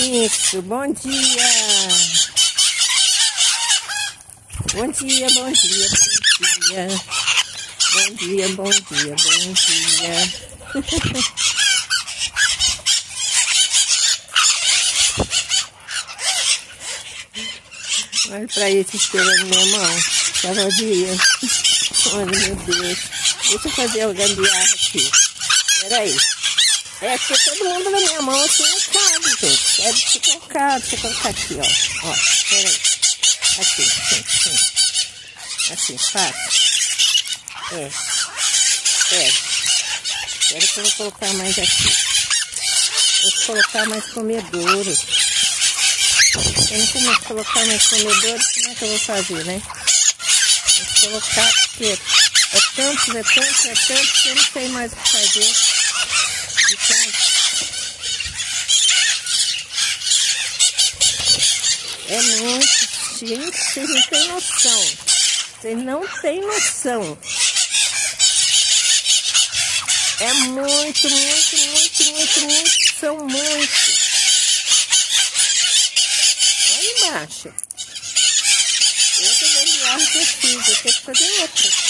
Isso, bom dia. Bom dia, bom dia, bom dia. Bom dia, bom dia, bom dia. Olha pra isso esperando minha mão. Tava dia. Olha, meu Deus. Deixa eu fazer o gambiarra aqui. Peraí. É que todo mundo na minha mão assim não cabe, gente. É de colocar, deixa eu colocar aqui, ó. Ó, peraí. Aqui, sim, sim. Assim, fácil. É. É. Espera que eu vou colocar mais aqui. Vou colocar mais comedouro. Eu não começo colocar mais comedouro, como é que eu vou fazer, né? Vou colocar porque é tanto, é tanto, é tanto que eu não sei mais o que fazer. De tanto. É muito. Gente, vocês não têm noção. Vocês não têm noção. É muito, muito, muito, muito, muito. São muitos. Olha embaixo. Outra gambiarra que eu fiz. Eu tenho que fazer outra.